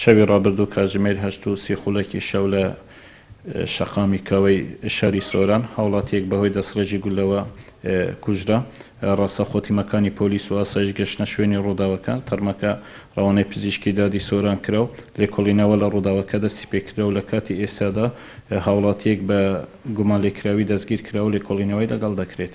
شەوی ڕابردوو کاژمێر هەشت و سی خولەکی شەو لە شەقامی کاوەی شاری سۆران، هاوڵاتییەک بەهۆی دەستڕێژی گوللەوە کوژرا. ڕاستەوخۆ تیمەکانی پۆلیس و ئاسایش گەشتنە شوێنی ڕووداوەکە، تەرمەکە ڕەوانەی پزیشکی دادی سۆران کرا و لێکۆڵینەوە لە ڕووداوەکە دەستیپێکردرا و لە کاتی ئێستادا هاوڵاتییەک بە گومانلێکراوی دەستگیرکراو لێکۆڵینەوەی لەگەڵ دەکرێت.